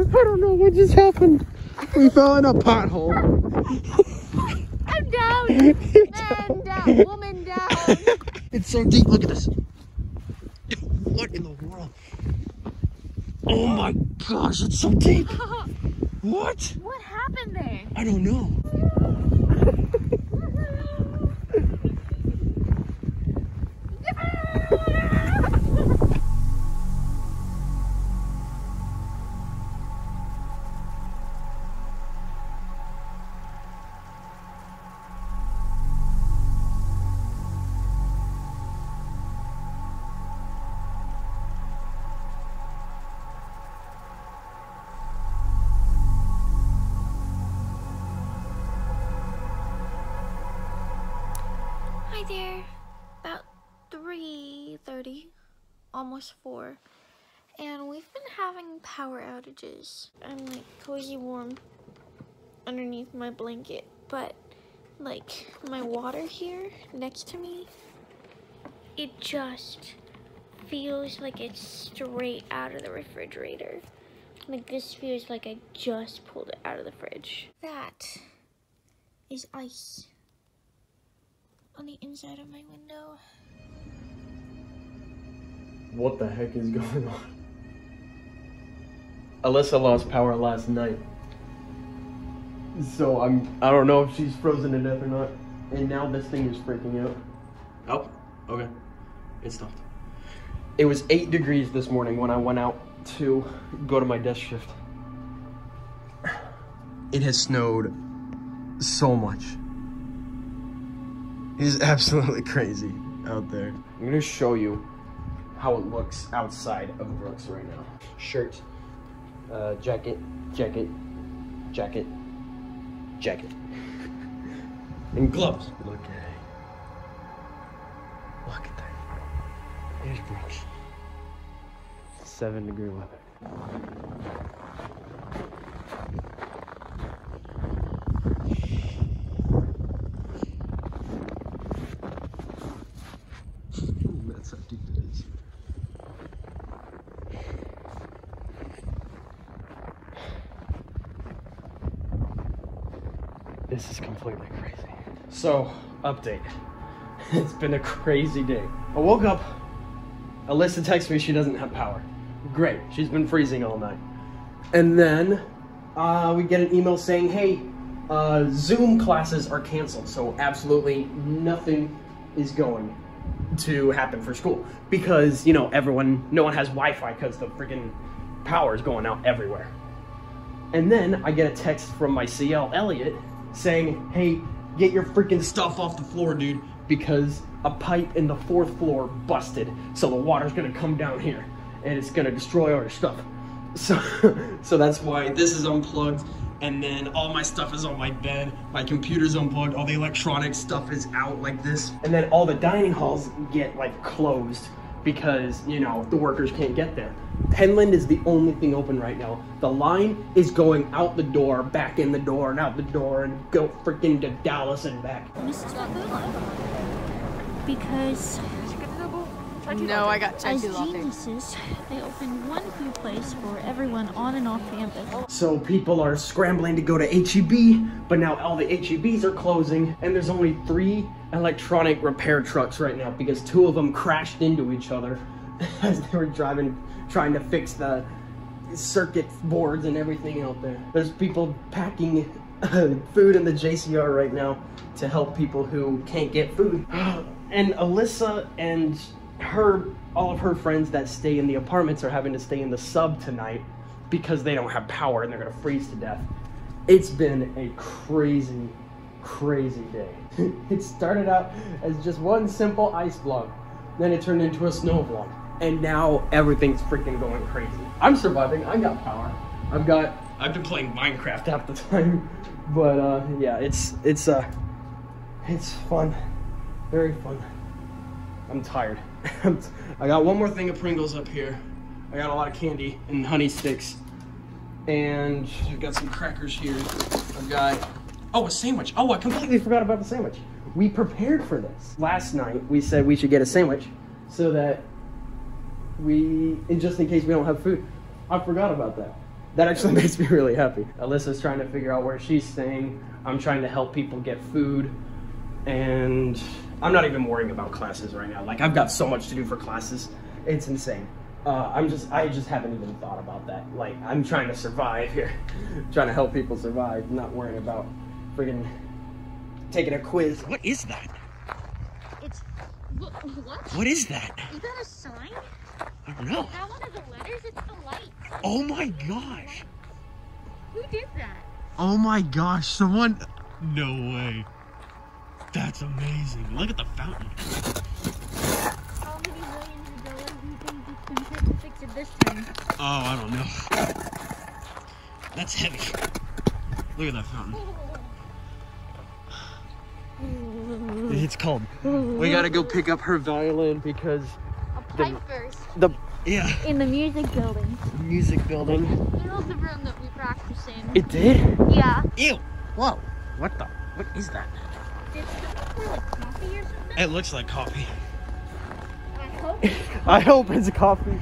I don't know what just happened. We fell in a pothole. I'm down. Man down. Woman down. It's so deep. Look at this. What in the world? Oh my gosh, it's so deep. What? What happened there? I don't know. Hi there. About 3:30, almost 4. And we've been having power outages. I'm like cozy warm underneath my blanket, but like my water here next to me, it just feels like it's straight out of the refrigerator. Like this feels like I just pulled it out of the fridge. That is ice on the inside of my window. What the heck is going on? Alyssa lost power last night. So I'm I don't know if she's frozen to death or not. And now this thing is freaking out. Oh, okay. It stopped. It was eight degrees this morning when I went out to go to my desk shift. It has snowed so much. It is absolutely crazy out there. I'm gonna show you how it looks outside of Brooks right now. Shirt, uh, jacket, jacket, jacket, jacket, and gloves. Look at it. Look at that. There's Brooks. Seven degree weather. Ooh, that's how deep it is. This is completely crazy. So, update. It's been a crazy day. I woke up. Alyssa texts me she doesn't have power. Great. She's been freezing all night. And then uh, we get an email saying, hey, uh, Zoom classes are canceled. So, absolutely nothing is going to happen for school because you know everyone no one has wi-fi because the freaking power is going out everywhere and then i get a text from my cl elliot saying hey get your freaking stuff off the floor dude because a pipe in the fourth floor busted. So the water's gonna come down here and it's gonna destroy all your stuff. So so that's why this is unplugged and then all my stuff is on my bed. My computer's unplugged. All the electronic stuff is out like this. And then all the dining halls get like closed because you know the workers can't get there penland is the only thing open right now the line is going out the door back in the door and out the door and go freaking to dallas and back This is not food line. Because No, I got as checked latte. geniuses, they opened one few place for everyone on and off campus. So people are scrambling to go to HEB, but now all the HEBs are closing, and there's only three electronic repair trucks right now because two of them crashed into each other as they were driving, trying to fix the circuit boards and everything out there. There's people packing food in the JCR right now to help people who can't get food. And Alyssa and her, all of her friends that stay in the apartments are having to stay in the sub tonight because they don't have power and they're gonna freeze to death. It's been a crazy, crazy day. it started out as just one simple ice vlog, then it turned into a snow vlog, and now everything's freaking going crazy. I'm surviving. I got power. I've got. I've been playing Minecraft half the time, but uh, yeah, it's it's uh, it's fun, very fun. I'm tired. I got one more thing of Pringles up here. I got a lot of candy and honey sticks. And I've got some crackers here. I've got, oh, a sandwich. Oh, I completely forgot about the sandwich. We prepared for this. Last night, we said we should get a sandwich so that we, and just in case we don't have food. I forgot about that. that actually makes me really happy. Alyssa's trying to figure out where she's staying. I'm trying to help people get food. And I'm not even worrying about classes right now. Like, I've got so much to do for classes. It's insane. Uh, I'm just, I just haven't even thought about that. Like, I'm trying to survive here. trying to help people survive, not worrying about friggin' taking a quiz. What is that? It's what? What is that? Is that a sign? I don't know. That one of the letters? It's the light. Oh my gosh. Who did that? Oh my gosh. Someone. No way. That's amazing. Look at the fountain. How many millions of dollars do you think it's gonna take to fix it this time? Oh, I don't know. That's heavy. Look at that fountain. It's cold. We gotta go pick up her violin because A pipe burst the yeah in the music building. music building. Filled the room that we practice in. It did? yeah. Ew! Whoa! What the? What is that? Did someone like coffee or something? It looks like coffee. I hope. I hope it's coffee.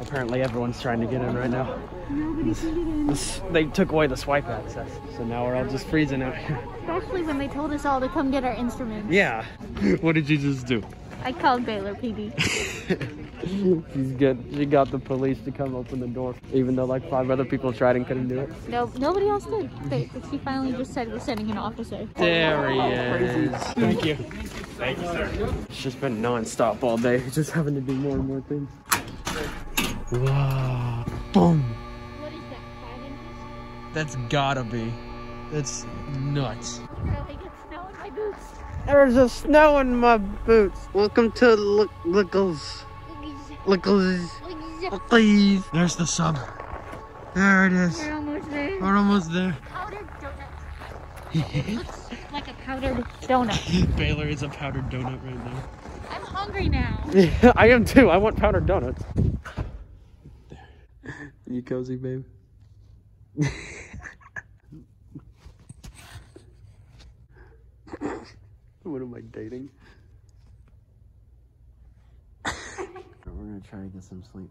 Apparently everyone's trying to get in right now. Nobody can get in. This, they took away the swipe access, so now we're all just freezing out here. Especially when they told us all to come get our instruments. Yeah. What did you just do? I called Baylor PD. She's good. She got the police to come open the door, even though like five other people tried and couldn't do it. no, nobody else did. They, she finally just said we're sending an officer. There he oh, is. Thank you. Thank you, sir. It's just been non-stop all day, just having to do more and more things. Wow. Boom. What is that? Five inches? That's gotta be. That's nuts. My boots. There's a snow in my boots. Welcome to Lick Lickles. Lickles. Lickles. There's the sub. There it is. We're almost there. We're almost there. Powdered donut. Looks like a powdered donut. Baylor is a powdered donut right now. I'm hungry now. I am too. I want powdered donuts. You cozy, babe? what am I dating? We're gonna try to get some sleep.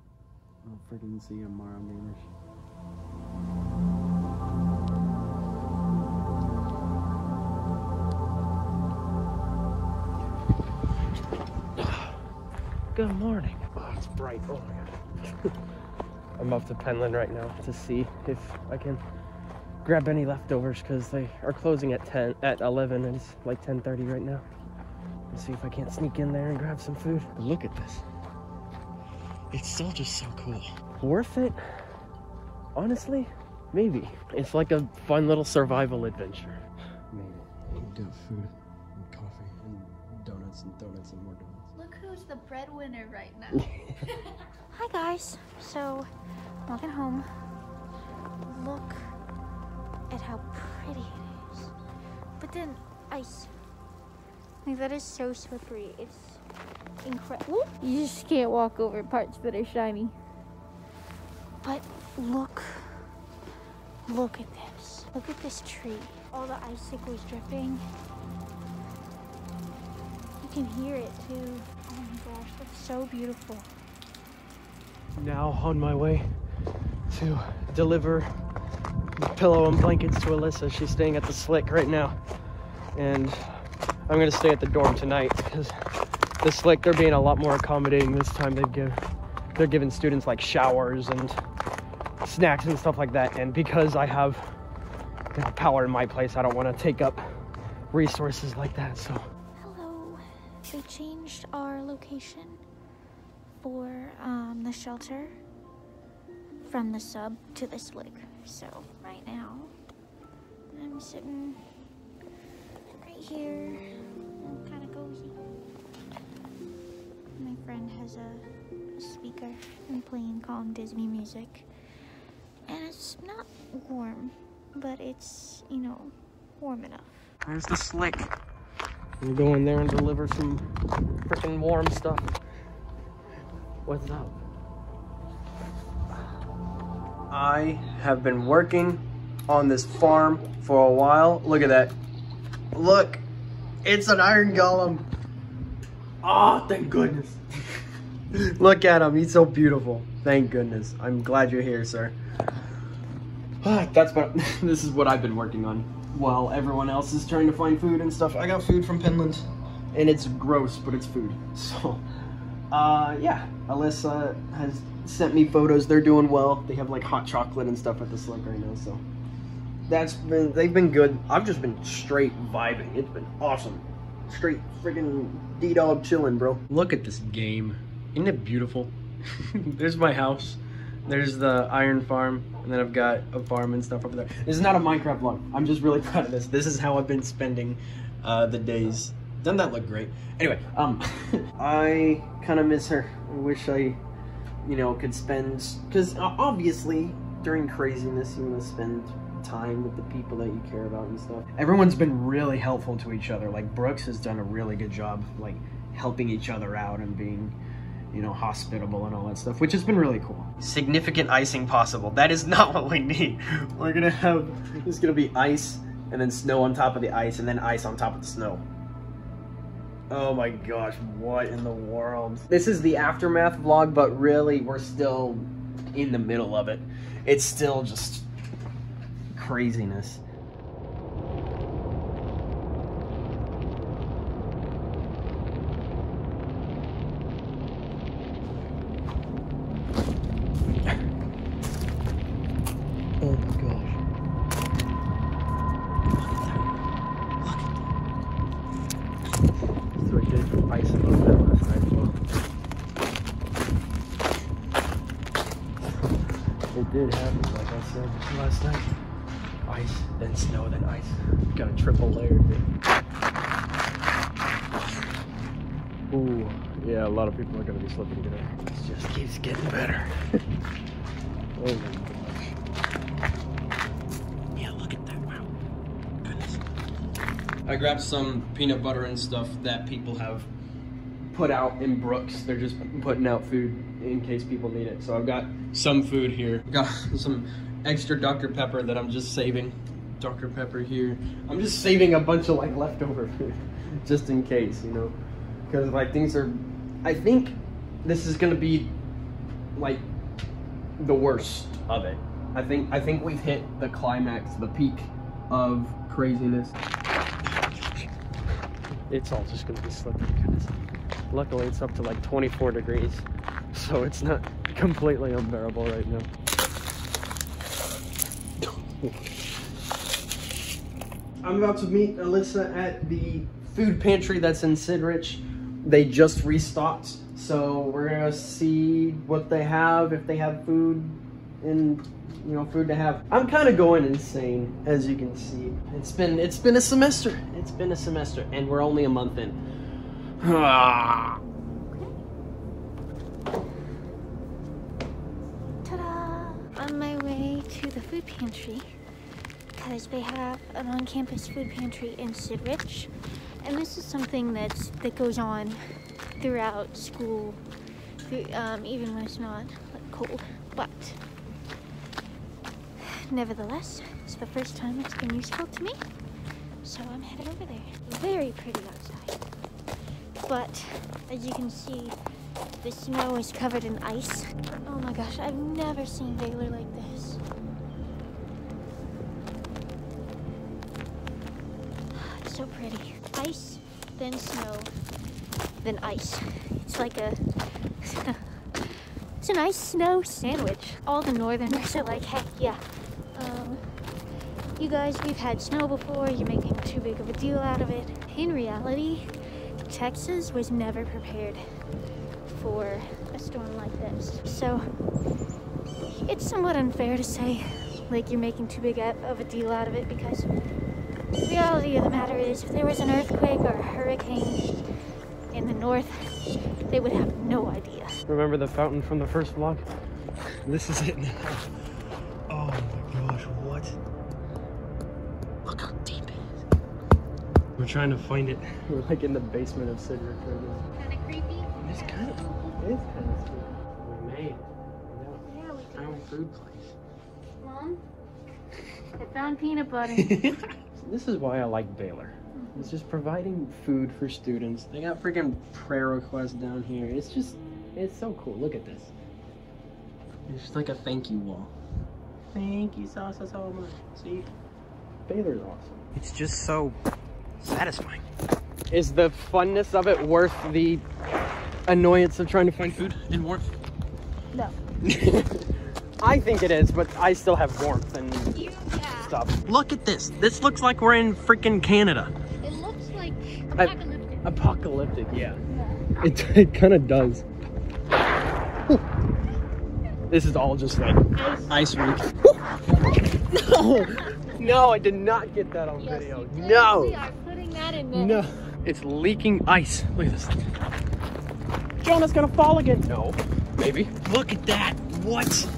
I'll freaking see you tomorrow, gamers. Good morning. Oh, it's bright. Oh my god. I'm off to Penland right now to see if I can grab any leftovers because they are closing at 10 at 11 and it's like 10:30 right now. Let's see if I can't sneak in there and grab some food. Look at this. It's still just so cool. Worth it? Honestly, maybe. It's like a fun little survival adventure. Maybe. We got food and coffee and donuts and donuts and more donuts. Look who's the breadwinner right now. Hi guys. So, walking home. Look at how pretty it is. But then ice. Like that is so slippery. It's incredible. You just can't walk over parts that are shiny. But look. Look at this. Look at this tree. All the icicles dripping. You can hear it too. Oh my gosh, that's so beautiful. Now on my way to deliver pillow and blankets to Alyssa. She's staying at the Slick right now. And I'm gonna stay at the dorm tonight because the Slick, they're being a lot more accommodating this time. They've give, they're giving students like showers and snacks and stuff like that. And because I have you know, power in my place, I don't want to take up resources like that. So Hello. we changed our location for um, the shelter from the sub to the slick. So right now, I'm sitting right here. I'm kind of cozy. My friend has a, a speaker and playing calm Disney music. And it's not warm, but it's, you know, warm enough. There's the Slick. I'm go in there and deliver some freaking warm stuff. What's up? I have been working on this farm for a while. Look at that. Look, it's an iron golem. Oh, thank goodness. Look at him. He's so beautiful. Thank goodness. I'm glad you're here, sir. That's what this is what I've been working on while everyone else is trying to find food and stuff. I got food from Penland and it's gross, but it's food. So, uh, yeah, Alyssa has sent me photos. They're doing well. They have like hot chocolate and stuff at the slick right now. So, that's been they've been good. I've just been straight vibing. It's been awesome. Straight freaking D dog chilling, bro. Look at this game. Isn't it beautiful? There's my house. There's the iron farm, and then I've got a farm and stuff over there. This is not a Minecraft vlog. I'm just really proud of this. This is how I've been spending uh, the days. Doesn't that look great? Anyway, um, I kind of miss her. I wish I, you know, could spend because obviously during craziness you to spend time with the people that you care about and stuff. Everyone's been really helpful to each other. Like Brooks has done a really good job, like helping each other out and being you know, hospitable and all that stuff, which has been really cool. Significant icing possible. That is not what we need. We're gonna have, there's gonna be ice and then snow on top of the ice and then ice on top of the snow. Oh my gosh, what in the world? This is the aftermath vlog, but really we're still in the middle of it. It's still just craziness. People are gonna be slipping today. It just keeps getting better. oh my gosh. Yeah, look at that. Wow. Goodness. I grabbed some peanut butter and stuff that people have put out in Brooks. They're just putting out food in case people need it. So I've got some food here. Got some extra Dr. Pepper that I'm just saving. Dr. Pepper here. I'm just saving a bunch of like leftover food just in case, you know. Because like things are I think this is gonna be like the worst of it. I think I think we've hit the climax, the peak of craziness. It's all just gonna be slippery, guys. Luckily, it's up to like 24 degrees, so it's not completely unbearable right now. I'm about to meet Alyssa at the food pantry that's in Sid Rich. They just restocked, so we're gonna see what they have, if they have food, and you know, food to have. I'm kind of going insane, as you can see. It's been it's been a semester. It's been a semester, and we're only a month in. Ta-da! On my way to the food pantry because they have an on-campus food pantry in Sid Rich, and this is something that's that goes on throughout school, through, um, even when it's not like cold. But nevertheless, it's the first time it's been useful to me, so I'm headed over there. Very pretty outside, but as you can see, the snow is covered in ice. Oh my gosh, I've never seen Baylor like this. It's so pretty. Ice, then snow, then ice. It's like a it's a nice snow sandwich. All the northerners are like, heck yeah. Um, you guys, we've had snow before. You're making too big of a deal out of it. In reality, Texas was never prepared for a storm like this. So it's somewhat unfair to say like you're making too big of a deal out of it because the reality of the matter is if there was an earthquake or a hurricane north, they would have no idea. Remember the fountain from the first vlog? This is it now. Oh my gosh, what? Look how deep it is. We're trying to find it. We're like in the basement of Sid Rich right now. Kind of creepy. It's kind of, it is kind of sweet. We made. Yeah, we Found food place. Mom, I found peanut butter. this is why I like Baylor. It's just providing food for students. They got freaking prayer requests down here. It's just, It's so cool. Look at this. It's just like a thank you wall. Thank you so, so, so much. See? Baylor's awesome. It's just so satisfying. Is the funness of it worth the annoyance of trying to find food and warmth? No. I think it is, but I still have warmth and yeah. stuff. Look at this. This looks like we're in freaking Canada. It I- apocalyptic. Apocalyptic, yeah. It, it kind of does. This is all just like ice week. no, no, I did not get that on Yes, video. you did. No, We are putting that in there. no, it's leaking ice. Look at this. Jonah's gonna fall again. No, maybe. Look at that. What?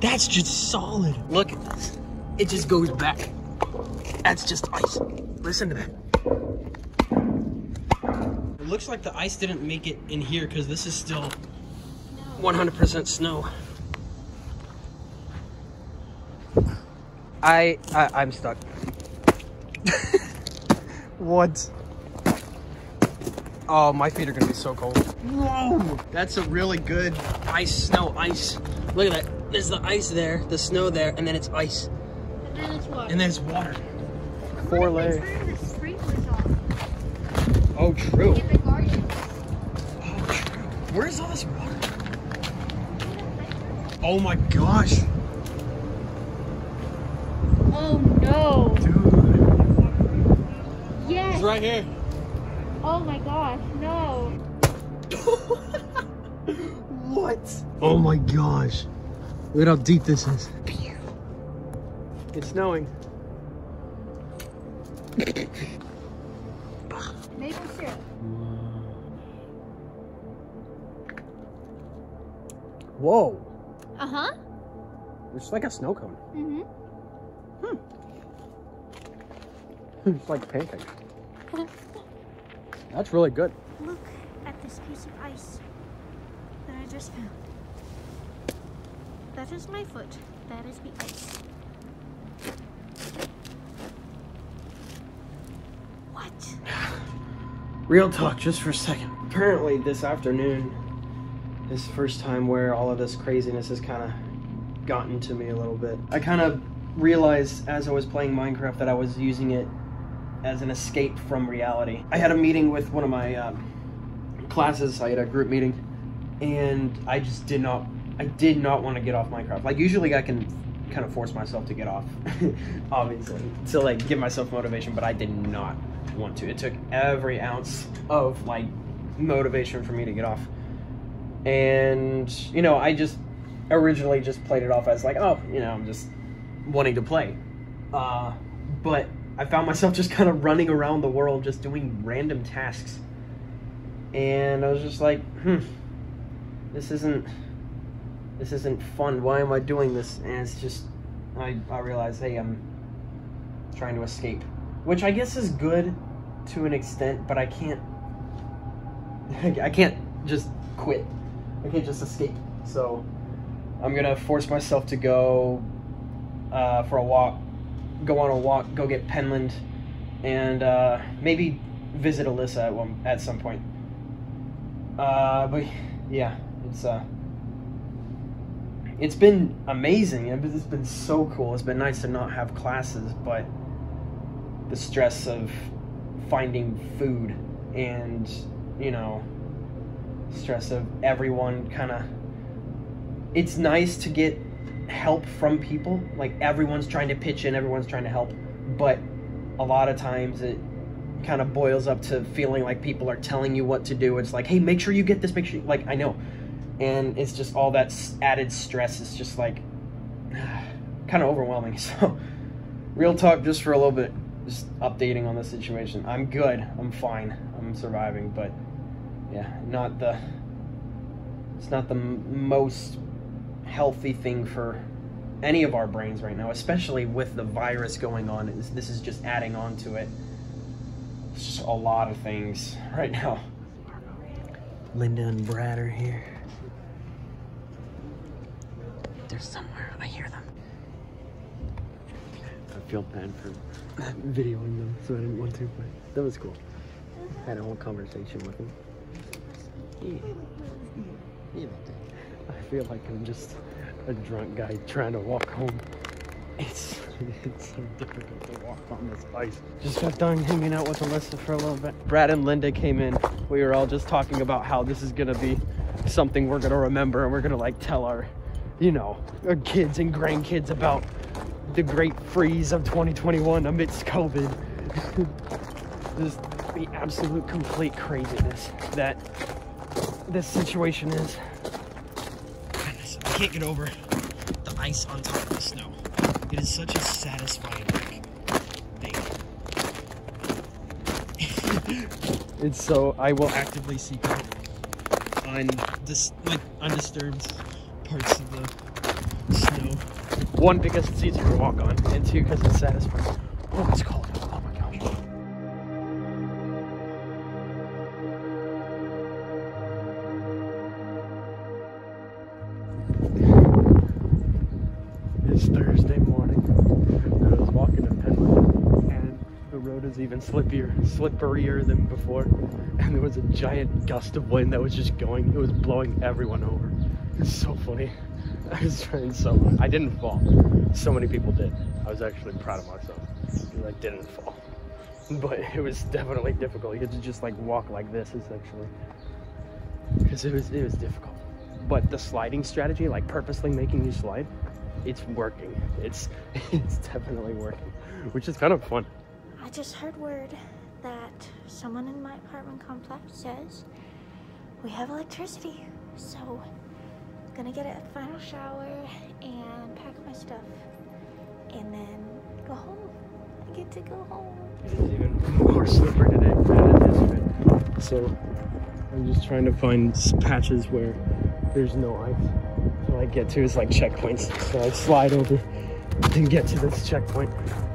That's just solid. Look at this. It just goes back. That's just ice. Listen to that. It looks like the ice didn't make it in here because this is still 100% snow. I, I I'm stuck. what? Oh, my feet are gonna be so cold. Whoa! That's a really good ice, snow, ice. Look at that. There's the ice there, the snow there, and then it's ice, And then it's what? and then it's water. Four layers. we turn the sprinklers on Oh, true. in the garden? Oh, true. Where's all this water? Oh my gosh, Oh no. dude. Yes. It's right here. Oh my gosh, no. what? Oh my gosh. Look at how deep this is. It's snowing. Whoa. Uh huh. It's like a snow cone. Mm hmm. It's like pancakes. That's really good. hmm. Look at this piece of ice that I just found. That is my foot. That is the ice. What? Real talk, just for a second. Apparently, this afternoon is the first time where all of this craziness has kind of gotten to me a little bit. I kind of realized as I was playing Minecraft that I was using it as an escape from reality. I had a meeting with one of my um, classes, I had a group meeting, and I just did not, I did not want to get off Minecraft. Like, usually I can kind of force myself to get off, obviously, to like give myself motivation, but I did not want to. It took every ounce of like motivation for me to get off. And, you know, I just originally just played it off as like, oh, you know, I'm just wanting to play. Uh, but I found myself just kind of running around the world just doing random tasks. And I was just like, hmm, this isn't this isn't fun. Why am I doing this? And it's just I I realized, hey, I'm trying to escape. Which I guess is good to an extent, but I can't I can't just quit. I can't just escape. So I'm gonna force myself to go uh, for a walk, go on a walk, go get Penland, and uh, maybe visit Alyssa at one at some point. Uh, but yeah, it's uh, it's been amazing. It's been so cool. It's been nice to not have classes, but the stress of finding food and you know stress of everyone kind of it's nice to get help from people like everyone's trying to pitch in everyone's trying to help but a lot of times it kind of boils up to feeling like people are telling you what to do. It's like hey make sure you get this make sure you, like i know. And it's just all that added stress is just like kind of overwhelming. So real talk just for a little bit just updating on the situation. I'm good. I'm fine. I'm surviving but yeah not the it's not the m- most healthy thing for any of our brains right now especially with the virus going on. This is just adding on to it. It's just a lot of things right now. Linda and brad are here. They're somewhere. I hear them. I feel bad for videoing them so i didn't want to but that was cool. I had a whole conversation with them I feel like I'm just a drunk guy trying to walk home. It's it's so difficult to walk on this ice. Just got done hanging out with Alyssa for a little bit. Brad and Linda came in. We were all just talking about how this is gonna be something we're gonna remember and we're gonna like tell our, you know, our kids and grandkids about the great freeze of 2021 amidst COVID. just the absolute complete craziness that this situation is. Goodness, I can't get over the ice on top of the snow. It is such a satisfying thing. It's so I will Actively seek out on this like undisturbed parts of the snow. one because it's easier to walk on, and two because it's satisfying. Oh, it's cold. Slippier, slipperier than before. And there was a giant gust of wind that was just going. It was blowing everyone over. It's so funny. I was trying so hard. I didn't fall. So many people did. I was actually proud of myself because I didn't fall. But it was definitely difficult. You had to just like walk like this essentially. Because it was it was difficult. But the sliding strategy, like purposely making you slide, it's working. It's it's definitely working. Which is kind of fun. I just heard word that someone in my apartment complex says we have electricity. So gonna get a final shower and pack my stuff and then go home. I get to go home. It is even more slippery today than it has. So I'm just trying to find patches where there's no ice. So I get to is like checkpoints. So I slide over and get to this checkpoint.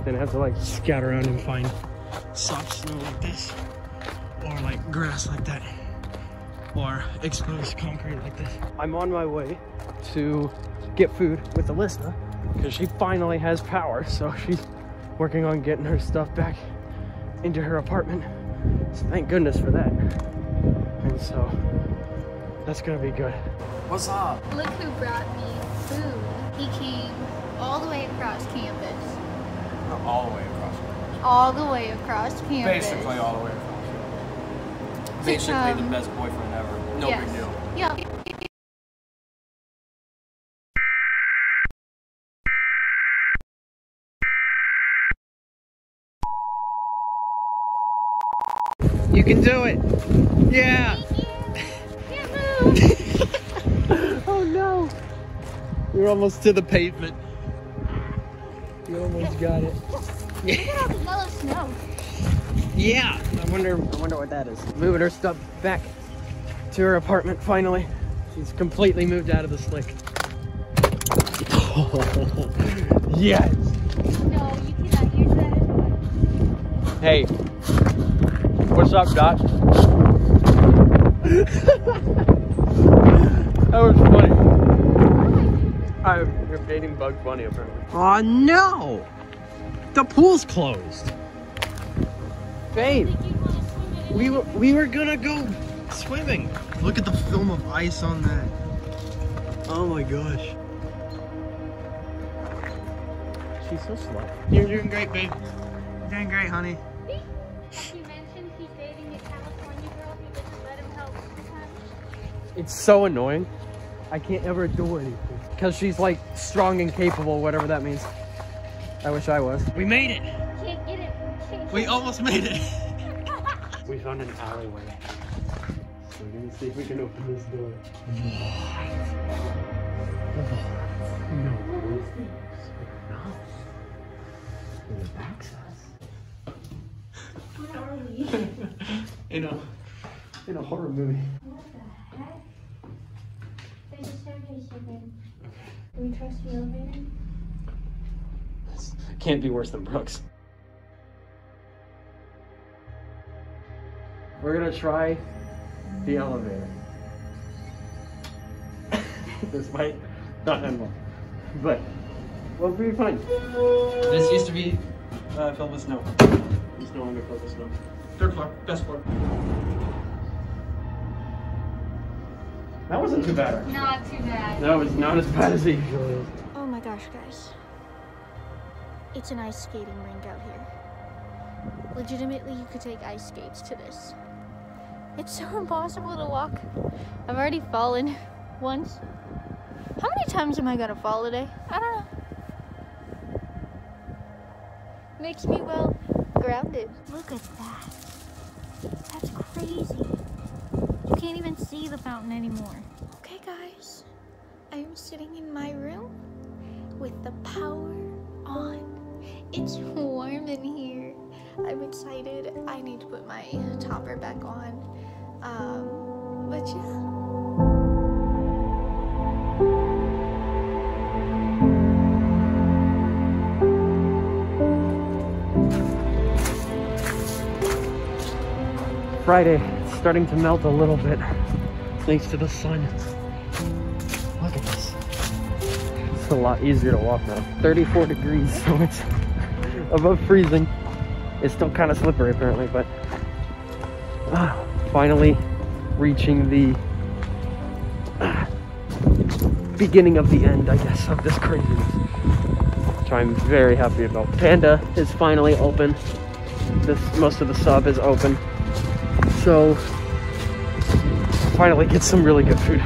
Then have to like scout around and find Soft snow like this, or like grass like that, or exposed concrete like this. I'm on my way to get food with Alyssa because she finally has power. So she's working on getting her stuff back into her apartment. So thank goodness for that. And so that's gonna be good. What's up? Look who brought me food. He came all the way across campus. All the way across. All the way across campus. Basically, all the way across. Basically, the um, best boyfriend ever. No yes. big deal. Yeah. You can do it. Yeah. oh no. You're almost to the pavement. You almost got it. Look at all the yellow snow. Yeah. I wonder I wonder what that is. Moving her stuff back to her apartment finally. She's completely moved out of the slick. yes. No, you cannot use that as well. Hey. What's up, Dot? that was funny. I'm, you're dating Bugs Bunny apparently. Oh no! The pool's closed. Babe, We were we were gonna go swimming. Look at the film of ice on that. Oh my gosh. she's so slow. You're doing great, babe. You're doing great, honey. He mentioned he's dating a California girl who doesn't let him help sometimes. It's so annoying. I can't ever do anything. Because she's like strong and capable, whatever that means. I wish I was. We made it. Can't get it. Can't We almost made it. We found an alleyway. So we're gonna see if we can open this door. No. No. It backs us. You know. In a horror movie. What the heck? There's a staircase open. We trust the elevator. Can't be worse than Brooks. We're gonna try the elevator. this might not end well, but we'll be fine. This used to be uh, filled with snow. It's no longer filled with snow. Third floor, best floor. That wasn't too bad. Not too bad. That was not as bad as it usually is. Oh my gosh, guys. It's an ice skating rink out here. Legitimately, you could take ice skates to this. It's so impossible to walk. I've already fallen once. How many times am I gonna fall today? I don't know. Makes me, well, grounded. Look at that. That's crazy. You can't even see the fountain anymore. Okay, guys. I am sitting in my room with the power on. It's warm in here. I'm excited. I need to put my topper back on. Um, but yeah. Friday, it's starting to melt a little bit thanks to the sun. Look at this. It's a lot easier to walk now. 34 degrees, so it's above freezing. It's still kind of slippery apparently, but ah, finally reaching the ah, beginning of the end, I guess, of this craziness. Which I'm very happy about. Panda is finally open. This most of the sub is open. So finally get some really good food.